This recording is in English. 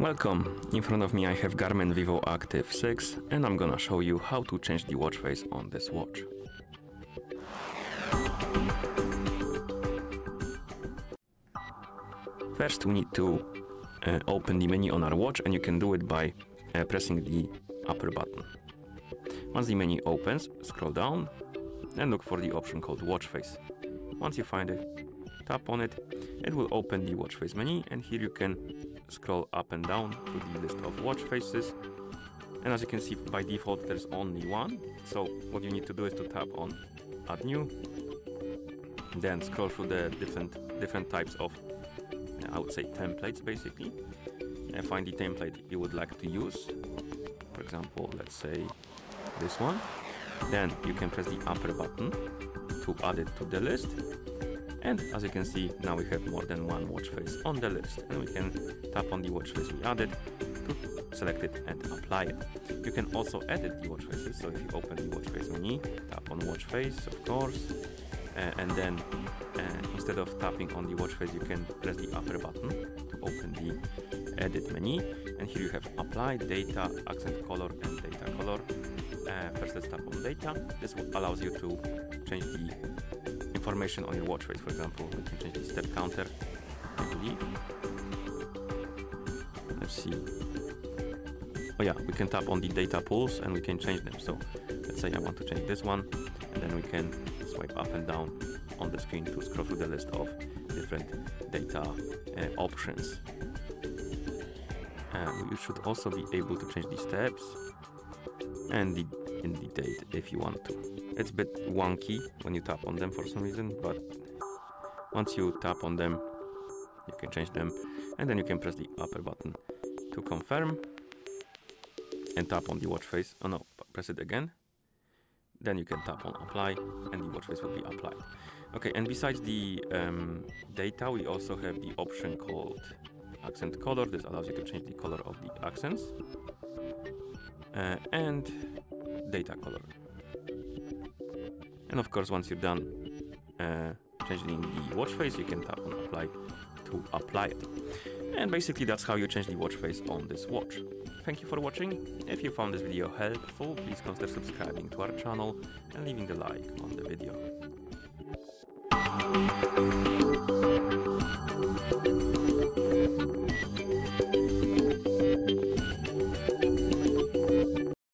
Welcome, in front of me I have Garmin Vivoactive 6 and I'm gonna show you how to change the watch face on this watch. First we need to uh, open the menu on our watch and you can do it by uh, pressing the upper button. Once the menu opens, scroll down and look for the option called watch face. Once you find it, tap on it, it will open the watch face menu and here you can scroll up and down to the list of watch faces. And as you can see by default there's only one. So what you need to do is to tap on add new then scroll through the different different types of I would say templates basically and find the template you would like to use. For example let's say this one. Then you can press the upper button to add it to the list and as you can see now we have more than one watch face on the list. And we can tap on the watch face we added to select it and apply it. You can also edit the watch faces. So if you open the watch face menu tap on watch face of course. Uh, and then uh, instead of tapping on the watch face you can press the upper button to open the edit menu. And here you have apply data accent color and data color. Uh, first let's tap on data. This allows you to change the information on your watch face for example we can change the step counter I believe. Let's see. Oh yeah we can tap on the data pools and we can change them. So let's say I want to change this one and then we can swipe up and down on the screen to scroll through the list of different data uh, options. And you should also be able to change the steps and the in the date if you want to. It's a bit wonky when you tap on them for some reason but once you tap on them you can change them and then you can press the upper button to confirm and tap on the watch face. Oh no press it again. Then you can tap on apply and the watch face will be applied. Okay and besides the um, data we also have the option called accent color. This allows you to change the color of the accents. Uh, and data color and of course once you're done uh, changing the watch face you can tap on apply to apply it and basically that's how you change the watch face on this watch Thank you for watching. If you found this video helpful, please consider subscribing to our channel and leaving the like on the video.